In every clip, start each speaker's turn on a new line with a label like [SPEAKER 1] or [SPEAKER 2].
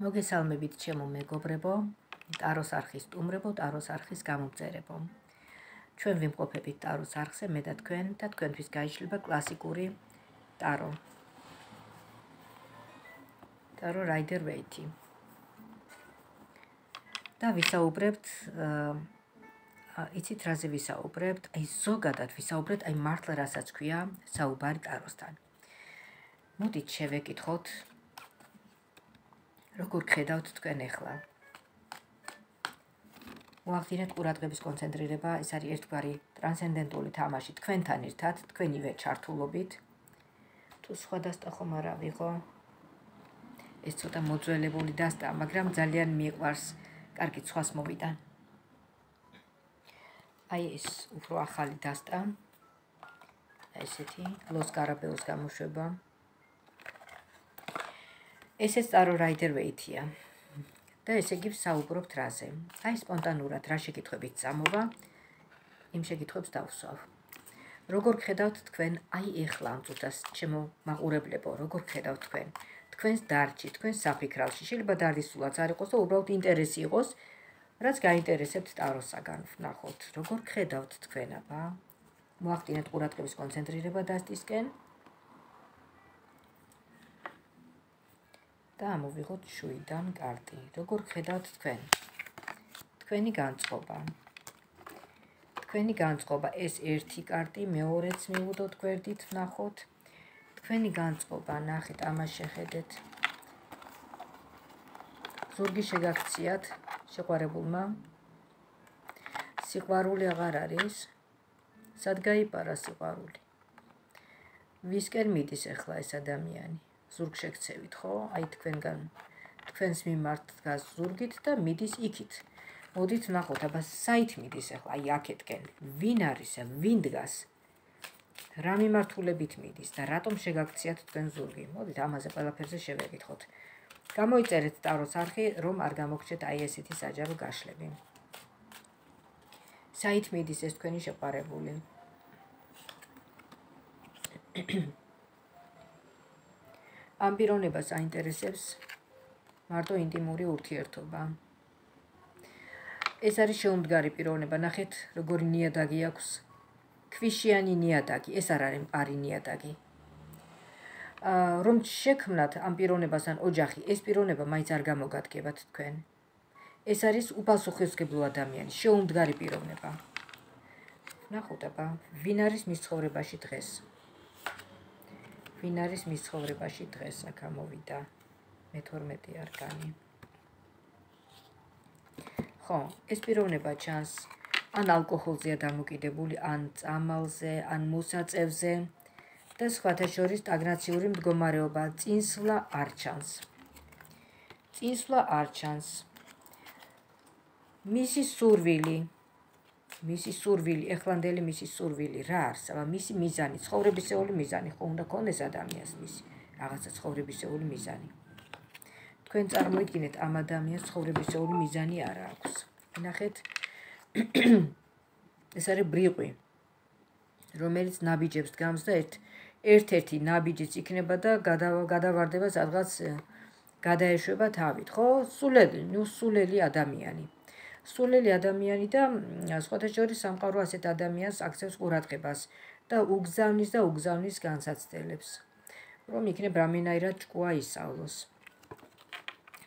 [SPEAKER 1] მოგესალმებით ჩემო მეგობრებო, ტაროს არხის სტუმრებო, ტაროს არხის გამომწერებო. ჩვენ ვიმყოფებით ტაროს არხზე, მე და თქვენ და თქვენთვის გაიშლება კლასიკური ტარო. ტარო რაიდერ ვეითი. და ვისაუბრებთ იცით რაზე ვისაუბრებთ? აი ზოგადად ვისაუბრებთ აი მართლა რასაც ქვია საუბარი ტაროსთან. მოდით შევეკითხოთ როგორ ხედავთ თქვენ ახლა? მოახდინეთ ყურადღების კონცენტრირება, ეს არის ერთგვარი ტრანსცენდენტული თამაში თქვენთან ერთად, თქვენივე ჩართულობით. თუ სხვა დასტა ხომ არა ვიღო? ეს ცოტა მოძველებული დასტა, მაგრამ ძალიან მიყვარს. კარგი, სხვას მოვიდა. აი ეს უფრო ახალი დასტა. ესეთი ლოს კარაბეოს გამოშვება. ესეც ტარო რაიდერ ვეითია. და ესე იგი საუბრობთ რაზე? აი სპონტანურად რა შეკითხვებით წამოვა? იმ შეკითხვებს დავსვავ. როგორ ხედავთ თქვენ აი ეხლა ამ წუთას ჩემო მაყურებლებო, როგორ ხედავთ თქვენ? თქვენს დარჩი, თქვენს საფიქრალში შეიძლება დარდისულად არ იყოს და უბრალოდ ინტერესი იყოს, რაც გაინტერესებთ ტაროსაგან ვნახოთ. როგორ ხედავთ თქვენ აბა? მოახდინეთ ყურადღების კონცენტრირება დასტისკენ. და ამოვიღოთ შუიდან კარტი. როგორ ხედავთ თქვენ? თქვენი განწყობა. თქვენი განწყობა ეს ერთი კარტი, მეორეც მივუდოთ გვერდით, ნახოთ. თქვენი განწყობა, ნახეთ, ამას შეხედეთ. ზურგი შეგაქციათ შეყვარებულმა. სიყვარული აღარ არის. სად გაიპარა სიყვარული? ვისკენ მიდის ახლა ეს ადამიანი? ზურგ შეგცევით, ხო? აი თქვენგან თქვენს მიმართ დგას ზურგით და მიდის იქით. მოდით ნახოთ, აბა საით მიდის ახლა? აი აქეთკენ. ვინ არის? ვინ დგას? რა მიმართულებით მიდის და რატომ შეგაქციათ თქვენ ზურგი? მოდით ამაზე ყველაფერზე შევეკითხოთ. გამოიწერეთ ტაროს არხი, რომ არ გამოგჩეთ აი ესეთი საჯარო გაშლები. საით მიდის ეს თქვენი შეყარებული? ამ პიროვნებას აინტერესებს მარტო ინტიმური ურთიერთობა. ეს არის შეუმდგარი პიროვნება. ნახეთ, როგორი ნიადაგი აქვს. ქვიშიანი ნიადაგი, ეს არ არის პარი ნიადაგი. აა რომ შექმნათ ამ პიროვნებასთან ოჯახი, ეს პიროვნება მაინც არ გამოგადგებათ თქვენ. ეს არის უპასუხისმგებლო ადამიანი, შეუმდგარი პიროვნება. ნახოთ აბა, ვინ არის მის ცხოვრებაში დღეს? ვინ არის მის ცხოვრებაში დღეს აქ ამოვიდა მე-12 არკანი ხო ეს პიროვნება ჩანს ან ალკოჰოლზეა დამოკიდებული ან წამალზე ან მოსაწევზე და სხვათა შორის სტაგნაციური მდგომარეობა. წინსვლა არ ჩანს. წინსვლა არ ჩანს. მისი სურვილი მისი სურვილი, ეხლანდელი მისი სურვილი რა არის? აბა მისი მიზანი, ცხოვრებისეული მიზანი ხო უნდა კონდეს ადამიანს მისი რაღაცა ცხოვრებისეული მიზანი. თქვენ წარმოიდგინეთ ამ ადამიანს ცხოვრებისეული მიზანი არ აქვს. ნახეთ ეს არის ბრიყვი რომელიც ნაბიჯებს დგამს და ერთ ერთ-ერთი ნაბიჯიც იქნება და გადავარდება სადღაც გადაეშვება თავით, ხო? სულელი, ნუ სულელი ადამიანი. სულელი ადამიანი და სხვათა შორის სამყარო ასეთ ადამიანს აქცევს ყურადღებას და უგზავნის და უგზავნის განსაცდელებს. რომ იქნებ რამენაირად ჭკუა ისავლოს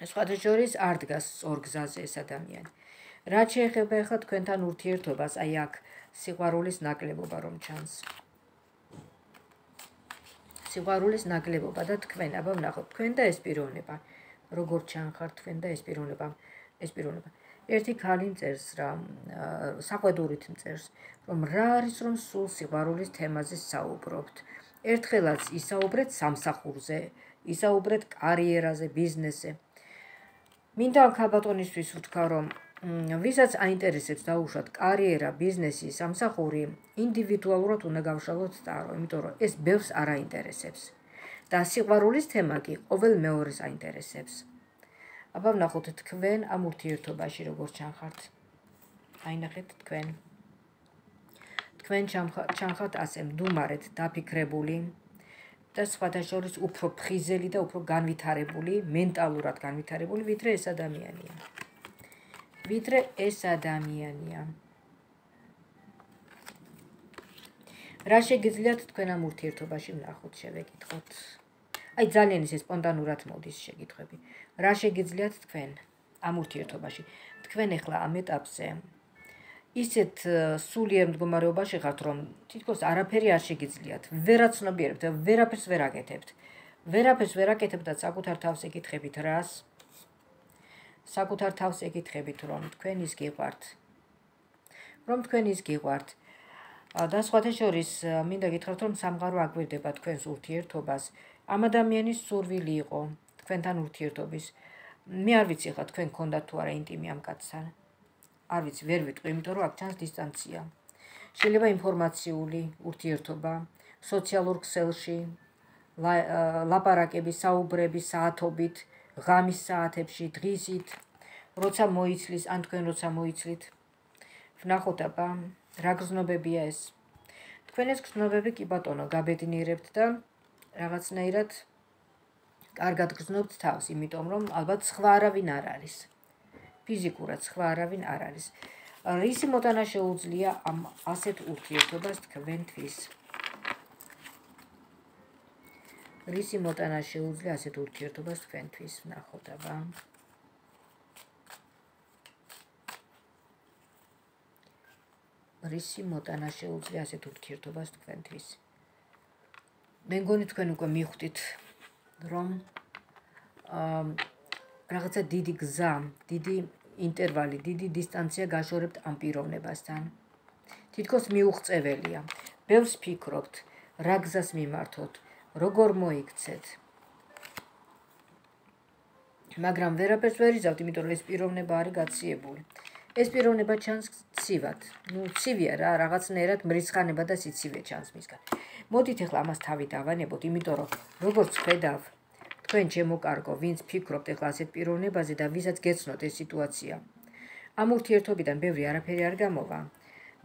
[SPEAKER 1] სხვათა შორის არ დგას სწორ გზაზე ეს ადამიანი. რაც შეეხება ახლა თქვენთან ურთიერთობას აი აქ სიყვარულის ნაკლებობა რომ ჩანს. სიყვარულის ნაკლებობა და თქვენ აბა ვნახოთ თქვენ და ეს პიროვნება. როგორ ჩანხართ თქვენ და ეს პიროვნება? ეს პიროვნება ერთი ქალი წერს რა საყვედურით წერს რომ რა არის რომ სულ სიყვარულის თემაზე საუბრობთ ერთხელაც ისაუბრეთ სამსახურზე ისაუბრეთ კარიერაზე ბიზნესზე მინდა ქალბატონისთვის ვთქვა რომ ვისაც აინტერესებს დაუშვათ კარიერა, ბიზნესი, სამსახური, ინდივიდუალურად უნდა გავშალოთ ტარო, იმიტომ რომ ეს ბევრს არ აინტერესებს. და სიყვარულის თემა კი ყოველ მეორეს აინტერესებს. აბა ვნახოთ თქვენ ამ ურთიერთობაში როგორ ჩანხართ. აი ნახეთ თქვენ. თქვენ ჩანხართ ასე მდუმარეთ, დაფიქრებული. და სხვათა შორის უფრო ფხიზელი და უფრო განვითარებული, მენტალურად განვითარებული, ვიდრე ეს ადამიანია. ვიდრე ეს ადამიანია. რა შეგიძლიათ თქვენ ამ ურთიერთობაში ვნახოთ, შევეკითხოთ. აი ძალიან ისე სპონტანურად მოდის შეკითხვები. რა შეგიძლიათ თქვენ ამ ურთიერთობაში? თქვენ ახლა ამ ეტაპზე ისეთ სულიერ მდგომარეობაში ხართ, რომ თითქოს არაფერი არ შეგიძლიათ, ვერაცნობიერებთ, ვერაფერს ვერ აკეთებთ. ვერაფერს ვერ აკეთებთ და საკუთარ თავს ეკითხებით რას? საკუთარ თავს ეკითხებით, რომ თქვენ ის გიყვართ. რომ თქვენ ის გიყვართ. და სხვათა შორის მინდა გითხრათ, რომ სამღარო აგვირდება თქვენს ურთიერთობას. ამ ადამიანის სურვილი იყო თქვენთან ურთიერთობის. მე არ ვიცი ხა თქვენ გქონდათ თუ არა ინტიმი ამ კაცთან. არ ვიცი, ვერ ვიტყვი, იმიტომ რომ აქ ჩანს დისტანცია. შეიძლება ინფორმაციული ურთიერთობა, სოციალურ ქსელში, ლაპარაკები, საუბრები საათობით, ღამის საათებში, დღისით, როცა მოიცლის, ან თქვენ როცა მოიცლით. ვნახოთ აბა, რა გზნობებია ეს? თქვენ ეს გზნობები კი ბატონო გაბედნიერებთ და რაღაცნაირად კარგად გზნობთ თავს, იმიტომ რომ ალბათ სხვა არავინ არ არის. ფიზიკურად სხვა არავინ არ არის. რისი მოტანა შეუძლია ამ ასეთ ურთიერთობას თქვენთვის? რისი მოტანა შეუძლია ასეთ ურთიერთობას თქვენთვის? ნახოთ აბა. რისი მოტანა შეუძლია ასეთ ურთიერთობას თქვენთვის? მე მგონი თქვენ უკვე მიხვდით რომ აა რაღაცა დიდი გზა, დიდი ინტერვალი, დიდი დისტანცია გაშორებთ ამ პიროვნებასთან. თითქოს მიუღწეველია. ბევრს ფიქრობთ, რა გზას მიმართოთ, როგორ მოიქცეთ. მაგრამ ვერაფერს ვერ იზავთ, იმიტომ რომ ეს პიროვნება არის გაციებული. ეს პიროვნება ჩანს ცივად. ნუ ცივია რა, რაღაცნაირად მრიცხანება და სიცივე ჩანს მისგან. მოდით ახლა ამას თავი დავანებოთ, იმიტომ რომ როგორც ხედავ, თქვენ ჩემო კარგო, ვინც ფიქრობთ ახლა ასეთ პიროვნებაზე და ვისაც გეცნოთ ეს სიტუაცია. ამ ურთიერთობიდან ბევრი არაფერი არ გამოვა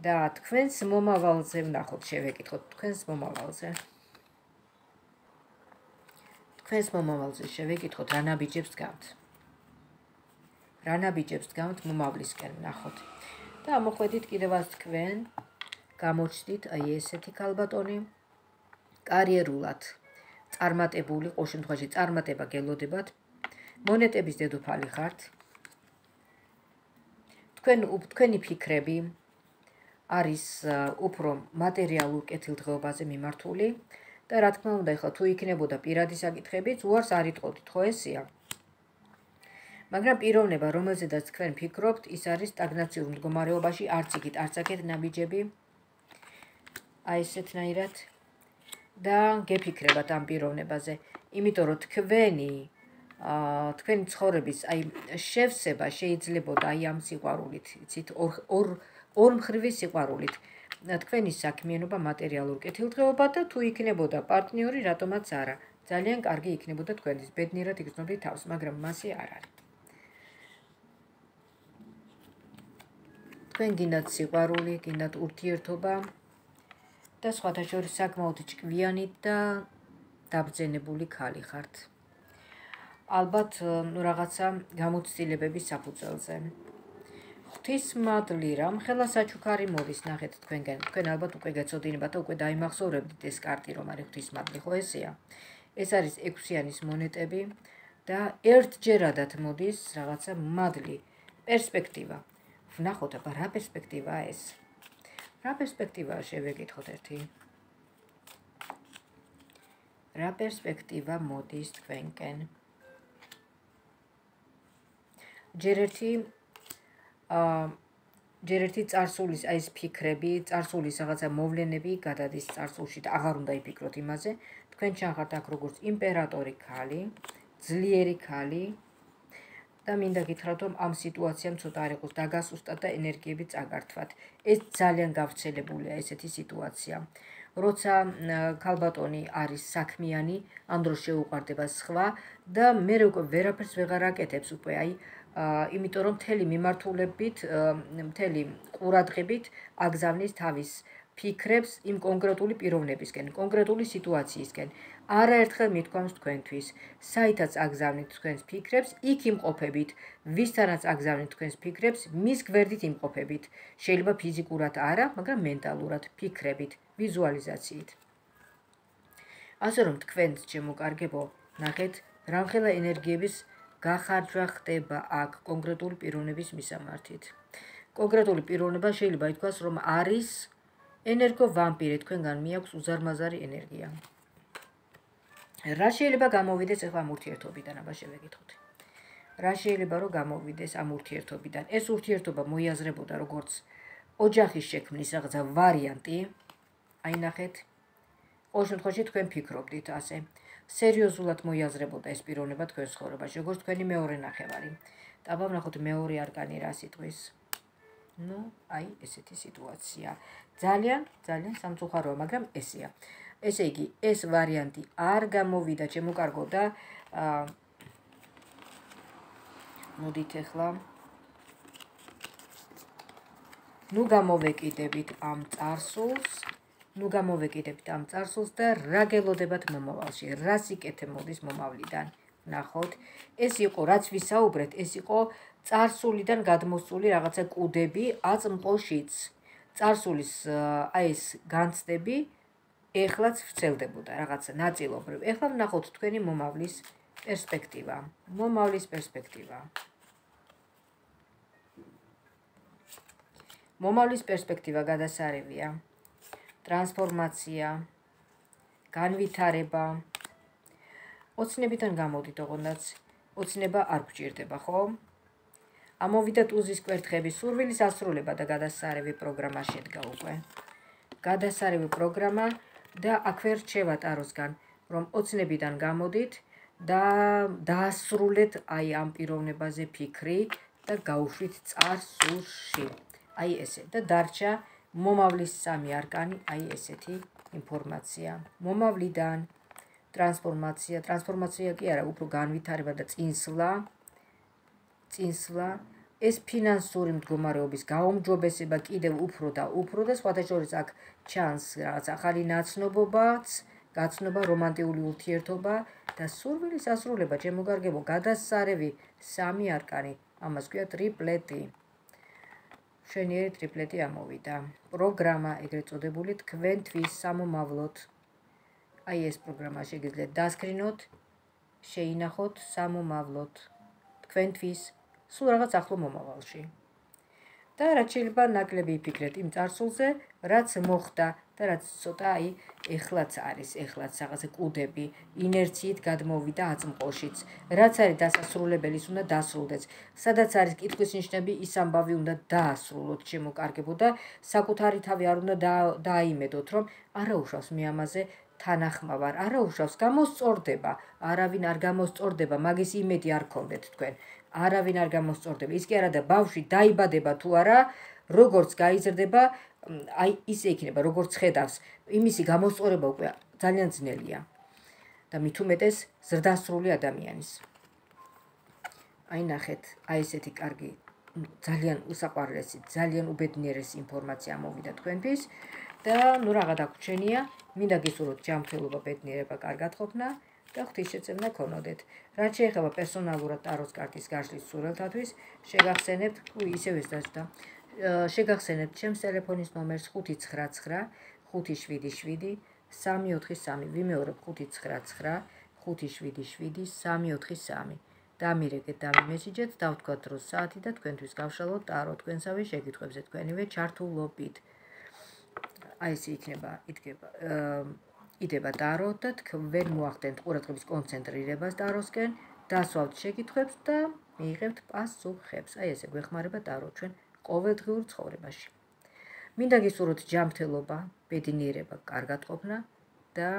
[SPEAKER 1] და თქვენს მომავალზე ვნახოთ, შევეკითხოთ თქვენს მომავალზე. თქვენს მომავალზე შევეკითხოთ, რა ნაბიჯებს დგამთ? რა ნაბიჯებს დგამთ მომავლისკენ, ვნახოთ. და მოხვედით კიდევაც თქვენ გამოჩდით აი ესეთი ქალბატონი კარიერულად წარმატებული, ყოველ შემთხვევაში წარმატება გელოდებათ. მონეტების დედოფალი ხართ. თქვენ თქვენი ფიქრები არის უფრო მატერიალურ კეთილდღეობაზე მიმართული და რა თქმა უნდა, ეხლა თუ იქნებოდა პირადი საკითხებიც, უარს არ იტყოდით, ხო ესეა? მაგრამ პიროვნება, რომელზედაც თქვენ ფიქრობთ, ის არის სტაგნაციურ მდგომარეობაში, არც იქით, არც აქეთ ნაბიჯები. აი ესეთნაირად და გეფიქრებათ ამ პიროვნებაზე, იმიტომ რომ თქვენი აა თქვენი ცხოვრების აი შევსება შეიძლებოდა აი ამ სიყვარულით, იცით, ორ ორ ორ მხრივი სიყვარულით. თქვენი საქმიანობა მატერიალურ კეთილდღეობა და თუ იქნებოდა პარტნიორი, რატომაც არა. ძალიან კარგი იქნებოდა თქვენთვის, ბედნიერად იგრძნობდით თავს, მაგრამ მასე არ არის. თქვენ გინდათ სიყვარული, გინდათ ურთიერთობა, და სხვათა შორის საკმაოდ ჭკვიანი და დაბძენებული ხალი ხართ. ალბათ რაღაცა გამოცდილებების საფუძველზე. ღვთისმადლი რამ ხელა საჩუქარი მოდის ნახეთ თქვენგან. თქვენ ალბათ უკვე გეცოდინებათ და უკვე დაიმახსოვრებდით ეს კარტი რომ არის ღვთისმადლი, ხო ესეა? ეს არის ექვსიანის მონეტები და ერთჯერადად მოდის რაღაცა მადლი, პერსპექტივა. ვნახოთ აბა რა პერსპექტივაა ეს? რა პერსპექტივაა შევეკითხოთ ერთი? რა პერსპექტივა მოდის თქვენკენ? ჯერ ერთი აა ჯერ ერთი царსულის აი ეს ფიქრები, царსულის რაღაცა მოვლენები გადადის царსულში და აღარ უნდა იფიქროთ იმაზე. თქვენ ჩანხართ აქ როგორც იმპერატორი ქალი, ძლიერი ქალი, და მინდა გითხრათ რომ ამ სიტუაციამ ცოტა არ იყოს დაგასუსტად და ენერგიები წაგართვათ. ეს ძალიან გავრცელებულია ესეთი სიტუაცია. როცა ქალბატონი არის საქმიანი, ამ დროს შეუყვარდება სხვა და მე უკვე ვერაფერს ვეღარ აკეთებს უკვე აი აა იმიტომ რომ მთელი მიმართულებით, მთელი ყურადღებით აგზავნის თავის ფიქრებს იმ კონკრეტული პიროვნებისკენ, კონკრეტული სიტუაციისკენ. არაერთხელ მithქვამს თქვენთვის, საითაც აგზავნით თქვენს ფიქრებს, იქ იმყოფებით, ვისთანაც აგზავნით თქვენს ფიქრებს, მის გვერდით იმყოფებით. შეიძლება ფიზიკურად არა, მაგრამ მენტალურად, ფიქრებით, ვიზუალიზაციით. ასე რომ თქვენს შემოკარგებო, ნახეთ, რამხელა ენერგიების გახარჯვა ხდება აქ კონკრეტული პიროვნების მისამართით. კონკრეტული პიროვნება შეიძლება ითქვას, რომ არის ენერგო ვამპირი თქვენგან მიაქვს უზარმაზარი ენერგია. რა შეიძლება გამოვიდეს ახლა მურთიერთობიდან, აბა შევეკითხოთ. რა შეიძლება რომ გამოვიდეს ამ ურთიერთობიდან? ეს ურთიერთობა მოიაზრებოდა როგორც ოჯახის შექმნის რაღაცა ვარიანტი. აი ნახეთ. ყოველ შემთხვევაში თქვენ ფიქრობდით ასე. სერიოზულად მოიაზრებოდა ეს პიროვნება თქვენს ცხოვრებაში, როგორც თქვენი მეორე ნახევარი. აბა ვნახოთ მეორე არკანი რა სიტყვის. ну, აი ესეთი სიტუაცია. ძალიან ძალიან სამწუხაროა, მაგრამ ესეა. ესე იგი, ეს ვარიანტი არ გამოვიდა, შემოკარგო და აა მოდით ახლა ნუ გამოვეკიდებით ამ წარსულს ნუ გამოვეკიდებით ამ წარსულს და რა გელოდებათ მომავალში, რა სიკეთე მოდის მომავლიდან. ნახოთ, ეს იყო რაც ვისაუბრეთ, ეს იყო წარსულიდან გადმოსული რაღაცა კუდები აწმყოშიც. წარსულის აი ეს განცდები ეხლაც ვრცელდებოდა რაღაცა ნაწილობრივ. ეხლა ვნახოთ თქვენი მომავლის პერსპექტივა. მომავლის პერსპექტივა. მომავლის პერსპექტივა გადასარევია. ტრანსფორმაცია. განვითარება. ოცნებიდან გამოდით, ოღონდაც ოცნება არ გჭირდება, ხო? ამოვიდათ უზის კვერთხების სურვილის ასრულება და გადასარევი პროგრამა შედგა უკვე. გადასარევი პროგრამა და აქვე რჩევა ტაროსგან, რომ ოცნებიდან გამოდით და დაასრულეთ აი ამ პიროვნებაზე ფიქრი და გაუშვით წარსულში. აი ესე და დარჩა მომავლის სამი არკანი, აი ესეთი ინფორმაცია. მომავლიდან ტრანსფორმაცია, ტრანსფორმაცია კი არა, უფრო განვითარება და წინსვლა. წინსვლა ეს ფინანსური მდგომარეობის გაუმჯობესება კიდევ უფრო და უფრო და შორის აქ ჩანს რაღაც ახალი ნაცნობობაც, გაცნობა რომანტიული ურთიერთობა და სურვილის ასრულება, შემოგარგებო, გადასარევი სამი არკანი, ამას ქვია ტრიპლეტი. შენიერი ტრიპლეტი ამოვიდა. პროგრამა ეგრეთ წოდებული თქვენთვის სამომავლოდ. აი ეს პროგრამა შეგიძლიათ დასკრინოთ, შეინახოთ სამომავლოდ თქვენთვის სულ რაღაც ახლო მომავალში. და რაც შეიძლება ნაკლები იფიქრეთ იმ წარსულზე, რაც მოხდა და რაც ცოტა აი ეხლაც არის, ეხლაც რაღაცა კუდები, ინერციით გადმოვიდა აწმყოშიც. რაც არის დასასრულებელის უნდა დასრულდეს. სადაც არის კითხვის ნიშნები, ის ამბავი უნდა დაასრულოთ, შემოკარგებო და საკუთარი თავი არ უნდა დააიმედოთ, რომ არა უშავს მე ამაზე თანახმავარ, არა უშავს, გამოსწორდება, არავინ არ გამოსწორდება, მაგის იმედი არ გქონდეთ თქვენ. არავინ არ გამოსწორდება. ის კი არა და ბავშვი დაიბადება თუ არა, როგორც გაიზრდება, აი ისე იქნება, როგორც ხედავს, იმისი გამოსწორება უკვე ძალიან ძნელია. და უმეტეს ზრდასრული ადამიანის. აი ნახეთ, აი ესეთი კარგი ძალიან უსაყვარლესი, ძალიან უბედნიერესი ინფორმაცია მოვიდა თქვენთვის და ნუ რაღა დაგვრჩენია, მინდა გისურვოთ ჯანმრთელობა, ბედნიერება, კარგად ყოფნა. და ღვთისმშეწებნა ქონოდეთ. რაც შეეხება პერსონალურად ტაროს კარტის გაშლის სურელთათვის, შეგახსენებთ, თუ ისევ ეს დაჭდა. შეგახსენებთ ჩემს ტელეფონის ნომერს 599 577 343. ვიმეორებ 599 577 343. დამირეკეთ და მემესიჯეთ, დავთქვათ რომ საათი და თქვენთვის გავშალოთ ტარო თქვენსავე შეკითხვებზე თქვენივე ჩართულობით. აი ეს იქნება, იდგება. იდება დარო და თქვენ მოახდენთ ყურადღების კონცენტრირებას დაროსკენ, დასვავთ შეკითხვებს და მიიღებთ პასუხებს. აი ესე გვეხმარება დარო ჩვენ ყოველდღიურ ცხოვრებაში. მინდა გისურვოთ ჯანმრთელობა, ბედნიერება, კარგად ყოფნა და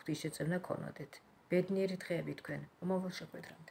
[SPEAKER 1] ღვთისმშეწებნა ქონოდეთ. ბედნიერი დღეები თქვენ. მომავალ შეხვედრამდე